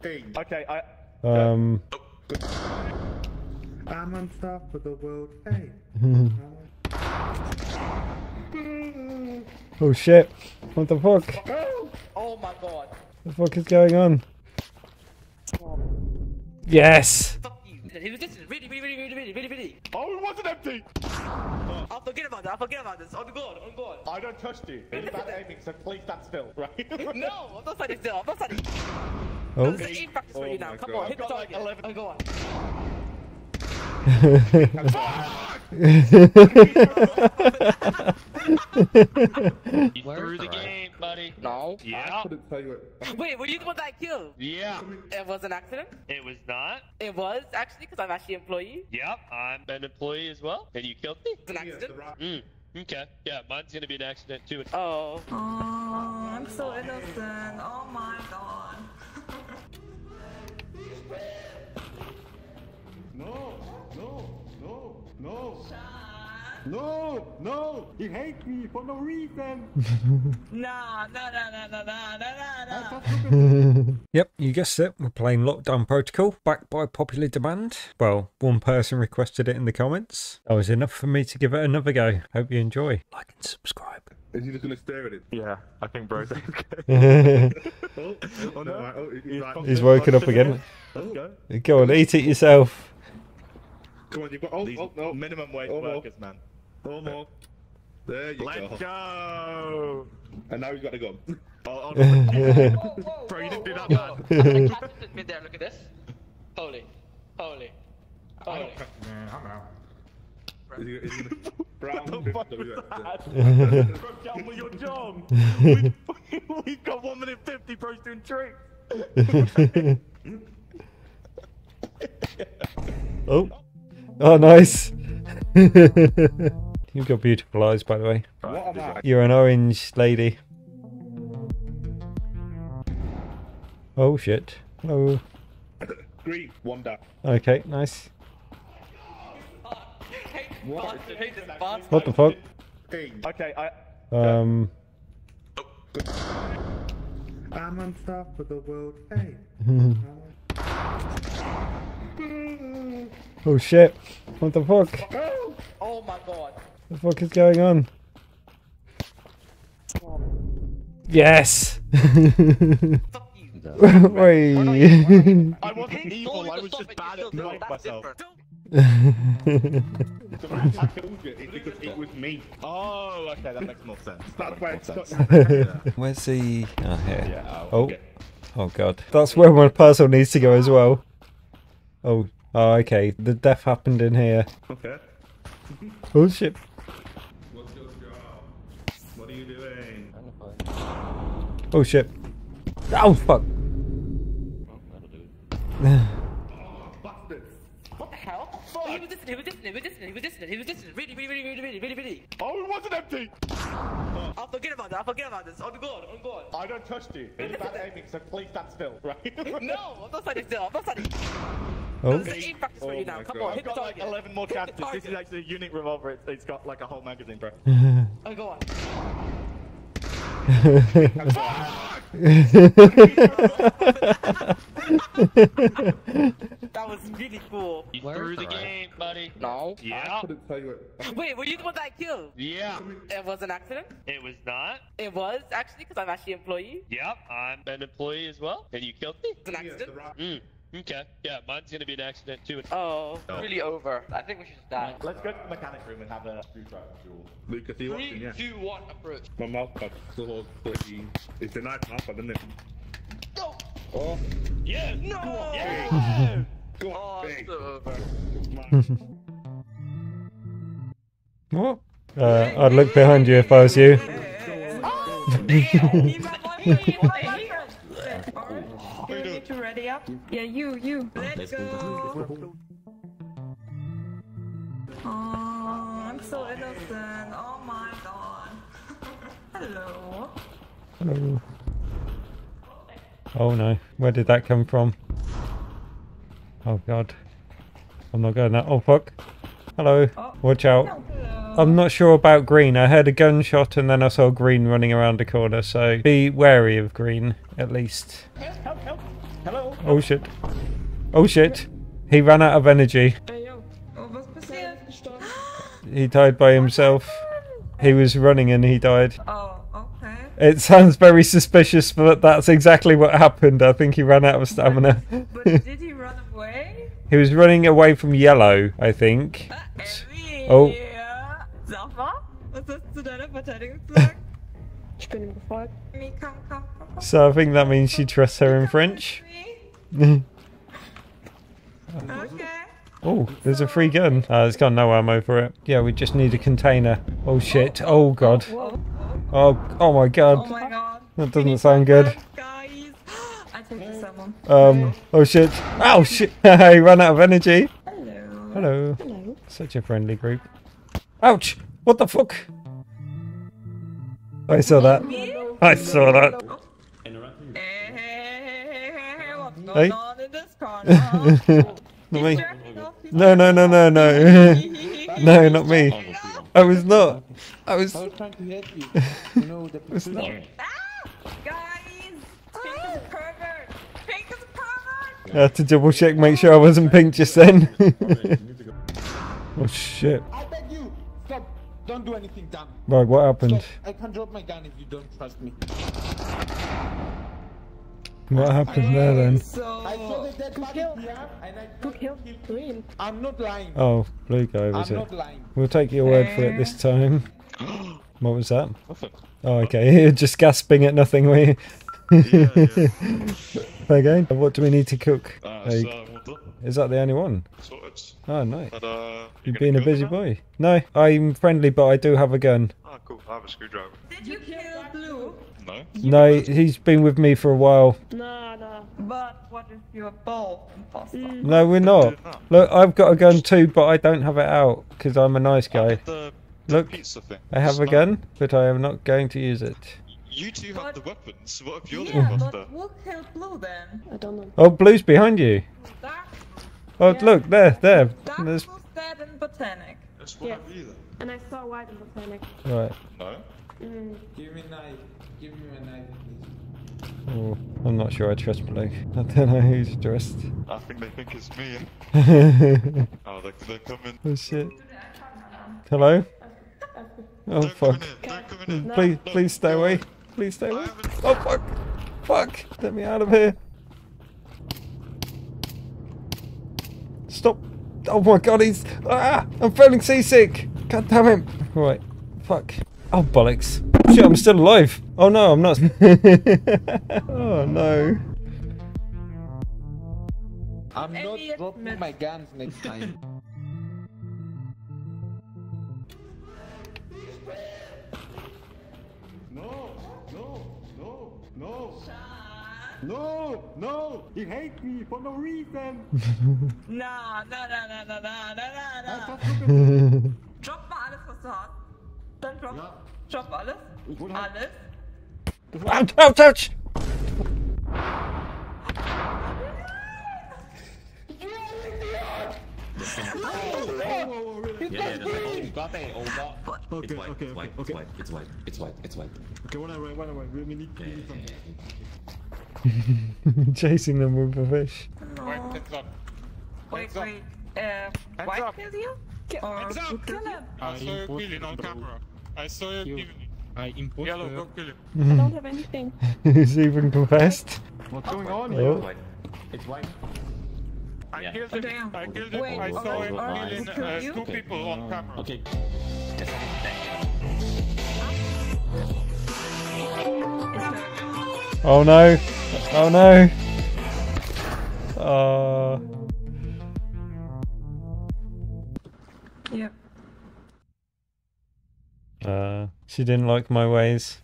Thing. Okay, I. Um, I'm on top of the world. Hey. oh shit. What the fuck? Oh my god. What The fuck is going on? Yes! Fuck you. He was dissident. Really, really, really, really, really, really, really. Oh, it wasn't empty! I'll forget about that. I'll forget about this. On God, on God. I don't trust you. It's bad aiming, so please stand still, right? No, I'm not standing still. I'm not standing. Oh. This is aim practice for Oh you now. my Come God. on, hit the I've like 11 Oh, go on. You threw the game, buddy. No. Yeah. Couldn't tell you it. Wait, were you the one that I killed? Yeah. It was an accident? It was not. It was, actually, because I'm actually an employee. Yep. I'm an employee as well. And you killed me? It's an accident. Mm. Okay. Yeah, mine's gonna be an accident too. Oh. Oh, I'm so innocent. Oh my god. No, no, no, no. No, no, he hates me for no reason. nah, nah, nah, nah, nah, nah, nah, nah. yep, you guessed it. We're playing Lockdown Protocol, backed by popular demand. Well, one person requested it in the comments. That was enough for me to give it another go. Hope you enjoy. Like and subscribe. Is he just going to stare at it? Yeah, I think bro's okay. Oh, oh, no. right, oh, he's right. He's woken up again. Let's go. Go on, eat it yourself. Come on, you've got. Oh, oh, no. minimum wage Oh, workers, man. Oh, more. There you Let's go. go! And now he's got a gun. Oh, oh. Bro, you didn't do that, man. The cat just there. Look at this. Holy. Holy. Holy. Is he, is he gonna... Brown. What the fuck was W- that? Bro, get with your job. We've, we've got 1 minute 50 pros doing tricks. Oh. Oh, nice. You've got beautiful eyes, by the way. What am I? You're an orange lady. Oh, shit. Hello. Green. One down. Okay, nice. Hate this bastard. Hate this bastard. What the fuck? Okay, I. Um, I'm on top of the world. Hey. oh shit. What the fuck? Oh my god. What The fuck is going on? Yes! Fuck you. Wait. I wasn't evil, I was just bad at knowing myself. I killed you because it was me. Oh, okay, that makes more sense. That That's why makes it's more got sense. Where's the... Oh, here. Yeah, Oh. Okay. Oh god. That's where my puzzle needs to go as well. Oh. Oh, okay. The death happened in here. Okay. Oh shit. What's your job? What are you doing? Oh shit. Oh fuck. Bastards. What the hell? Oh, he was dissident. He was dissident. He was dissident. He was dissident. He was dissident. Really, really, really, really, really, really, really. Oh, it wasn't empty! I'll forget about that. I'll forget about this. On God, on God. I don't trust you. It's bad aiming, so please stand still, right? No, I'm not standing still. I'm not standing. Oh. This is aim practice for Oh you now. Oh Come God. on, I've hit the got like 11 more Hit the chances. This is target. actually a unique revolver. It's, it's got like a whole magazine, bro. Oh, go on. That was really cool. You threw the game, buddy. No. Yeah. I Couldn't tell you it. Wait, were you the one that I killed? Yeah. It was an accident? It was not. It was, actually, because I'm actually an employee. Yep. I'm an employee as well. And you killed me? It's an accident. Mm. Okay. Yeah, mine's gonna be an accident too. Oh, really over. I think we should just die. Let's go to the mechanic room and have a screwdriver duel. Lucas, you watching, Three, yeah? two, one, approach. My mouth got so bloody. It's a nice mouth, isn't it? Oh, Yeah. No! Yeah. go Oh, on, it's big. so over. What? Uh, I'd look behind you if I was you. Leave my boyfriend, leave my boyfriend. Alright, you need to ready up. Yeah, you, you. Let's go. Oh, I'm so innocent. Oh my god. Hello. Hello. Oh no. Where did that come from? Oh god. I'm not going that. Oh fuck. Hello. Oh. Watch out. Oh, hello. I'm not sure about green. I heard a gunshot and then I saw green running around the corner, so be wary of green at least. Help, help. Hello. Oh shit. Oh shit. He ran out of energy. Ey, yo. Oh, was passiert? He died by himself. He was running and he died. Oh, okay. It sounds very suspicious, but that's exactly what happened. I think he ran out of stamina. But did he run away? he was running away from yellow, I think. Emmy! Oh. So I think that means she trusts her in French. Okay. Oh, there's a free gun. Uh, it's got no ammo for it. Yeah, we just need a container. Oh shit. Oh god. Oh, Oh, oh my oh god. my god. That doesn't sound good. Guys. I take this someone. Um, oh shit. Oh shit. he ran out of energy. Hello. Hello. Hello. Such a friendly group. Ouch! What the fuck? I saw that. I saw that. Hey, hey, hey, hey, hey, hey, what's going Hey. on in this corner? Not me. Jerking off his- No, no, no, no, no. no, not me. I was not. I was. I was trying to help you. You know the was not. Ah! Guys! Pink is a pervert! Pink is a pervert! I had to double check, make sure I wasn't pink just then. oh shit. I beg you, stop. Don't do anything dumb. Right, what happened? Stop. I can drop my gun if you don't trust me. What happened there then? I saw the dead body here and I Who killed Green? I'm not lying. Oh, blue guy was I'm it? not lying. We'll take your word for it this time. What was that? Oh, okay. You're just gasping at nothing, were you? Yeah, yeah. Okay. What do we need to cook? Uh, Like, so, is that the only one? Sorted. Oh, nice. But, uh, You've gonna been a busy now? boy. No, I'm friendly, but I do have a gun. Ah, cool. I have a screwdriver. Did you kill Blue? No? No, he's been with me for a while. Nah, nah. But what if you're both imposter? Mm. No, we're not. Look, I've got a gun too, but I don't have it out because I'm a nice guy. did the, the Look, pizza thing. I have a gun, but I am not going to use it. You two have the weapons. What if you're the Yeah, imposter? but who killed Blue then? I don't know. Oh, blue's behind you. Dark, Oh, Yeah. look, there, there. Dark There's... was dead in Botanic. That's what Yes. I either. And I saw white in the panic. Right. No? Mm. Give me knife. Give me my knife, please. Oh, I'm not sure I trust blue. I don't know who's dressed. I think they think it's me. oh they're, they're coming. Oh shit. Hello? Oh Don't fuck. come in here. Don't come in. Please, No, please stay go away. away. Please stay away. Oh fuck. Fuck. Let me out of here. Stop. Oh my god, he's. Ah! I'm feeling seasick. God damn it. Right. Fuck. Oh bollocks. Shit, I'm still alive. Oh no, I'm not. oh no. I'm not dropping my guns next time. No, no, no, no. No, no, he hates me for no reason. Nah, nah, nah, nah, nah, nah, nah, nah. Drop mal alles, was du hast. Dann drop. Ja. Drop alles. Alles. Halt, halt, halt! Okay, okay, okay, okay. It's white, it's white, it's white, it's white. Okay, one away, one away. We need, we need something. Chasing them with a fish. Wait, hands up. Wait, Hands up. wait. Uh, white up. killed you? Or Hands who up. killed him? I saw you killing on camera. I saw you killing. I import Yellow, go kill him. I don't have anything. He's even confessed. What's going on Oh. here? White. It's white. I Yeah. killed Oh, him. damn. I killed him. Wait, I saw alright, him alright. killing Who killed uh, you? two people on camera. Okay. Yes, thank Oh no. Oh no. Uh, Yep. uh, she didn't like my ways.